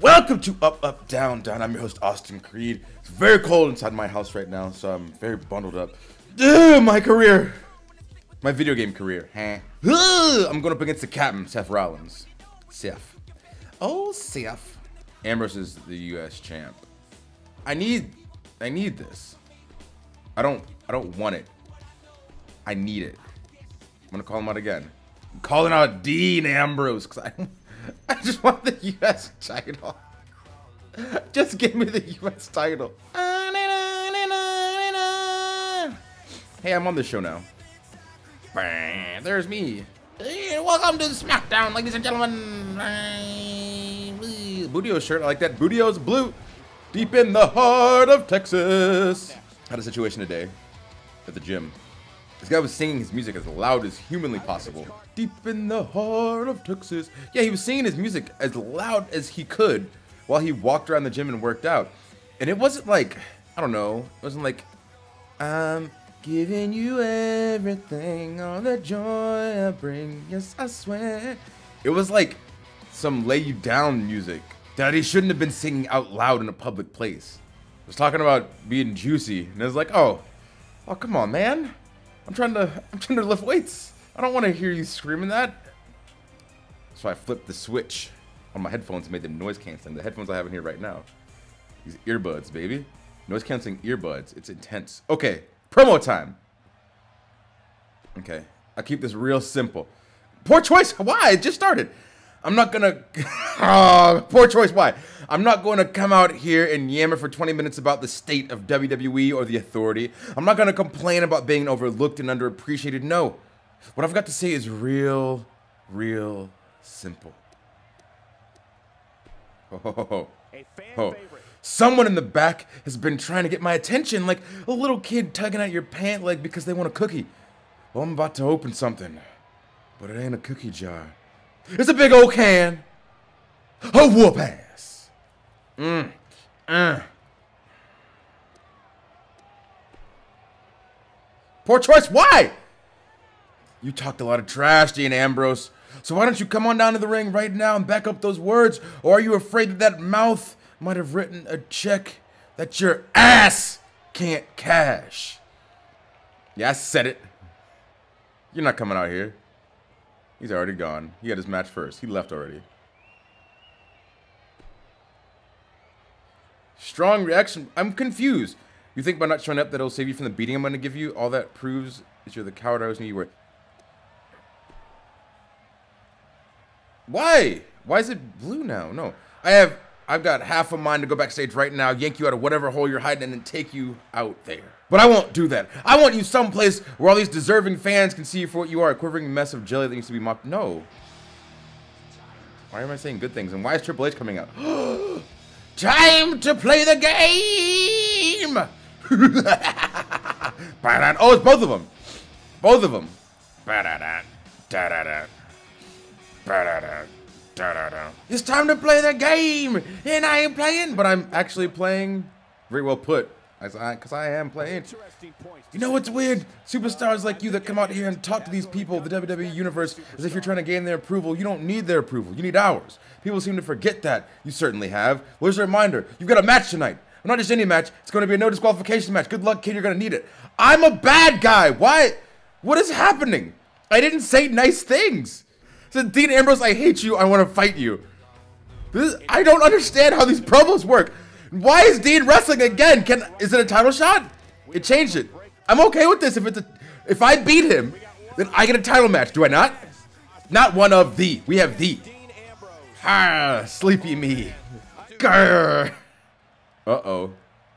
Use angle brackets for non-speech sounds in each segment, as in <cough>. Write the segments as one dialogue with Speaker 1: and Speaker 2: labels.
Speaker 1: Welcome to Up, Up, Down, Down. I'm your host, Austin Creed. It's very cold inside my house right now, so I'm very bundled up. Ugh, my career. My video game career. Huh? I'm going up against the captain, Seth Rollins. Seth. Oh, Seth. Ambrose is the U.S. champ. I need, I need this. I don't, I don't want it. I need it. I'm gonna call him out again. I'm calling out Dean Ambrose because I, I just want the U.S. title. Just give me the U.S. title. Hey, I'm on the show now. There's me. Welcome to SmackDown, ladies and gentlemen. Bootio shirt, I like that. Bootio's blue. Deep in the heart of Texas. Had a situation today at the gym. This guy was singing his music as loud as humanly possible. Deep in the heart of Texas. Yeah, he was singing his music as loud as he could while he walked around the gym and worked out. And it wasn't like, I don't know, it wasn't like, I'm giving you everything, all the joy I bring, yes, I swear. It was like some lay you down music that he shouldn't have been singing out loud in a public place. I was talking about being juicy, and it was like, oh, oh, come on, man. I'm trying to I'm trying to lift weights. I don't want to hear you screaming that. So I flipped the switch on my headphones and made them noise canceling. The headphones I have in here right now. These earbuds, baby. Noise canceling earbuds. It's intense. Okay, promo time. Okay, I keep this real simple. Poor choice. Why? It just started. I'm not gonna. oh, <laughs> poor choice. Why? I'm not going to come out here and yammer for 20 minutes about the state of WWE or the authority. I'm not gonna complain about being overlooked and underappreciated. No. What I've got to say is real, real simple. Oh, oh. Someone in the back has been trying to get my attention, like a little kid tugging at your pant leg because they want a cookie. Well, I'm about to open something, but it ain't a cookie jar. It's a big old can. A whoop ass. Mm. Uh. Poor choice. Why? You talked a lot of trash, Dean Ambrose. So why don't you come on down to the ring right now and back up those words? Or are you afraid that that mouth might have written a check that your ass can't cash? Yeah, I said it. You're not coming out here. He's already gone. He had his match first. He left already. Strong reaction. I'm confused. You think by not showing up that it'll save you from the beating I'm going to give you? All that proves is you're the coward I always knew you were. Why? Why is it blue now? No. I have I've got half a mind to go backstage right now, yank you out of whatever hole you're hiding in, and take you out there. But I won't do that. I want you someplace where all these deserving fans can see you for what you are, a quivering mess of jelly that needs to be mocked. No. Why am I saying good things? And why is Triple H coming out? <gasps> Time to play the game! <laughs> oh, it's both of them. Both of them. It's time to play the game, and I ain't playing, but I'm actually playing. Very well put, because I, I am playing. You know what's weird? Superstars like you that come out here and talk to these people of the WWE Universe as if you're trying to gain their approval. You don't need their approval. You need ours. People seem to forget that. You certainly have. Well, here's a reminder. You've got a match tonight. Not just any match. It's going to be a no disqualification match. Good luck, kid. You're going to need it. I'm a bad guy. Why? What is happening? I didn't say nice things. Said Dean Ambrose, I hate you. I want to fight you. This, I don't understand how these promos work. Why is Dean wrestling again? Can is it a title shot? It changed it. I'm okay with this if it's a if I beat him, then I get a title match. Do I not? Not one of the. We have the. Ah, sleepy me. Grr. Uh-oh.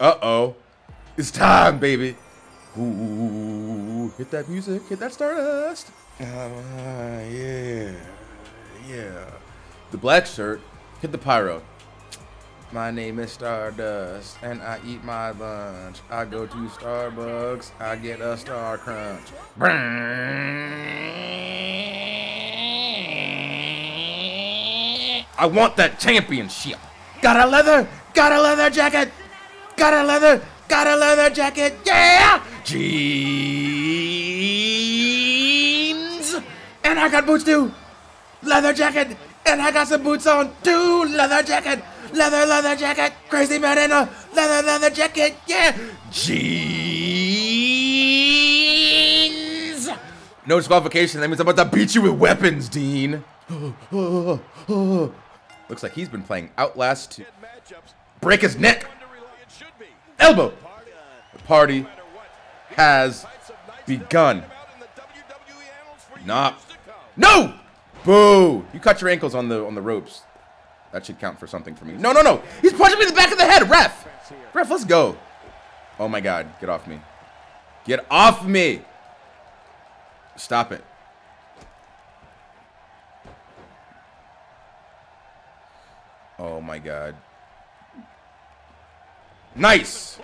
Speaker 1: Uh-oh. It's time, baby. Ooh, hit that music. Hit that stardust. Uh, yeah. Yeah. The black shirt. Hit the pyro. My name is Stardust, and I eat my lunch. I go to Starbucks, I get a Star Crunch. I want that championship. Got a leather, got a leather jacket, got a leather, got a leather jacket, yeah! Jeans! And I got boots too! Leather jacket! And I got some boots on too! Leather jacket! leather, leather jacket. Crazy man in a leather, leather jacket. Yeah. Jeans. No disqualification. That means I'm about to beat you with weapons, Dean. Looks like he's been playing Outlast. To break his neck. Elbow. The party has begun. Nah. No! Boo! You cut your ankles on the on the ropes. That should count for something for me. No, no, no! He's punching me in the back of the head! Ref! Ref, let's go. Oh my god, get off me. Get off me! Stop it. Oh my god. Nice!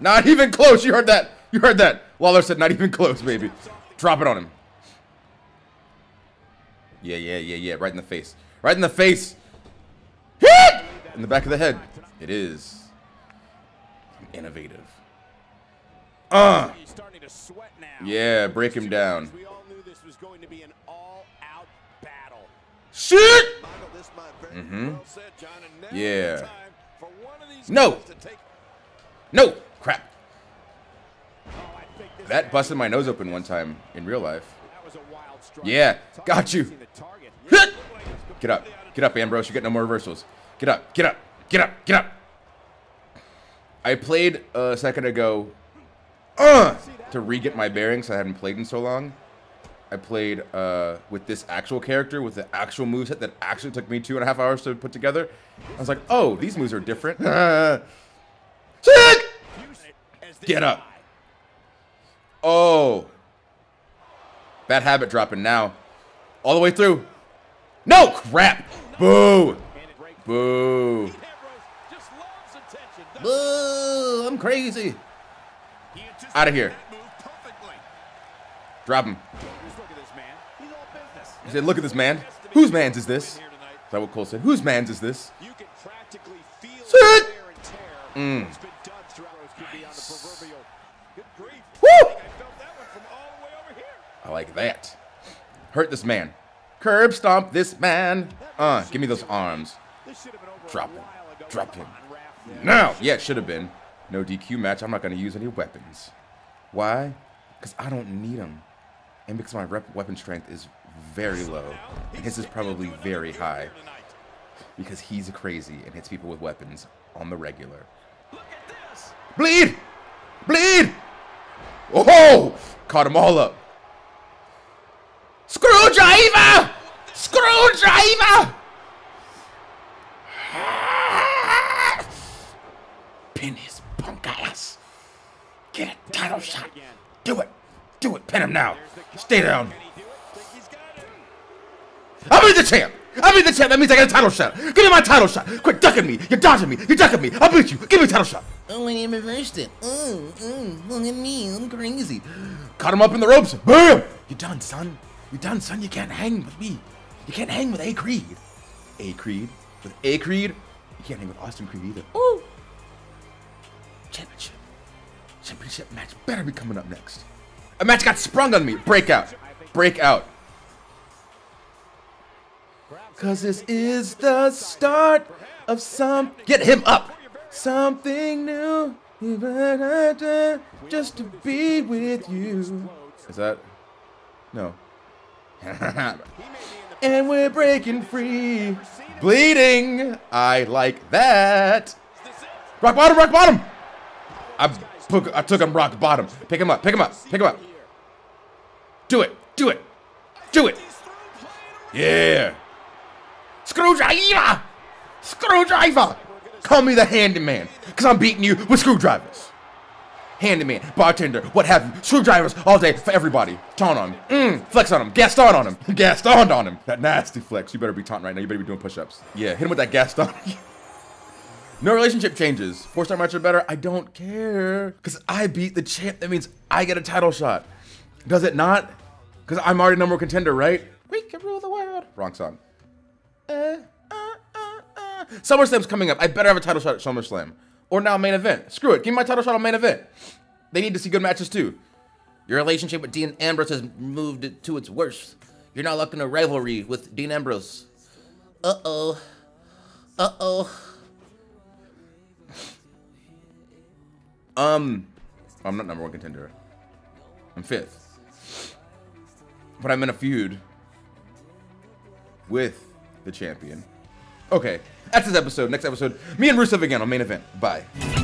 Speaker 1: Not even close. You heard that. You heard that. Waller said not even close, baby. Drop it on him. Yeah, yeah, yeah, yeah. Right in the face. Right in the face. Hit! In the back of the head. It is. Innovative. Uh. Yeah, break him down. Shit! Mm-hmm. Yeah. No. No. Crap. That busted my nose open one time in real life. Yeah, got you. <laughs> Get up. Get up, Ambrose. You get no more reversals. Get up. Get up. Get up. Get up. I played a second ago uh, to re-get my bearings. I hadn't played in so long. I played uh, with this actual character with the actual moveset that actually took me two and a half hours to put together. I was like, oh, these moves are different. <laughs> Get up. Oh. Bad habit dropping now. All the way through. No crap. Boo. Boo. Boo. I'm crazy. Out of here. Drop him. He said, look at this man. Whose man's is this? Is that what Cole said? Whose man's is this? Sit. Mm. Woo! I like that. Hurt this man. Curb stomp this man. Uh, give me those arms. Drop him. Drop him. Now! Yeah, it should have been. No DQ match. I'm not going to use any weapons. Why? Because I don't need them. And because my weapon strength is very low. And his is probably very high. Because he's crazy and hits people with weapons on the regular. Bleed! Bleed! Oh! Caught them all up. Screwdriver! Screwdriver! Pin his punk ass. Get a title shot. Do it. Do it. Pin him now. Stay down. I'll be the champ. I'll be the champ. That means I get a title shot. Give me my title shot. Quit ducking me. You're dodging me. You're ducking me. I'll beat you. Give me a title shot.
Speaker 2: Oh, I reversed it. Oh, oh, look at me. I'm crazy.
Speaker 1: Caught him up in the ropes. Bam! You're done, son. You're done, son. You can't hang with me. You can't hang with A. Creed. A. Creed. With A. Creed, you can't hang with Austin Creed either. Ooh. Championship. Championship match better be coming up next. A match got sprung on me. Breakout. Breakout. Cause this is the start of some. Get him up. Something new. Just to be with you. Is that? No. <laughs> and we're breaking free. Bleeding. I like that. Rock bottom, rock bottom. I, took, I took him rock bottom. Pick him up, pick him up, pick him up. Do it, do it, do it. Yeah. Screwdriver! Screwdriver! Call me the handyman, because I'm beating you with screwdrivers. Handyman, bartender, what have you. Screwdrivers all day for everybody. Taunt on him. Mm, flex on him. Gaston on him. <laughs> Gaston on him. That nasty flex. You better be taunting right now. You better be doing push-ups. Yeah, hit him with that Gaston. <laughs> no relationship changes. Four-star match or better, I don't care. Because I beat the champ. That means I get a title shot. Does it not? Because I'm already number one contender, right? We can rule the world. Wrong song. Uh, uh, uh, uh. SummerSlam's coming up. I better have a title shot at SummerSlam or now main event. Screw it. Give me my title shot on main event. They need to see good matches too. Your relationship with Dean Ambrose has moved to its worst. You're now looking a rivalry with Dean Ambrose. Uh-oh. Uh-oh. Um, I'm not number one contender. I'm fifth. But I'm in a feud with the champion. Okay, that's this episode. Next episode, me and Rusev again on main event. Bye.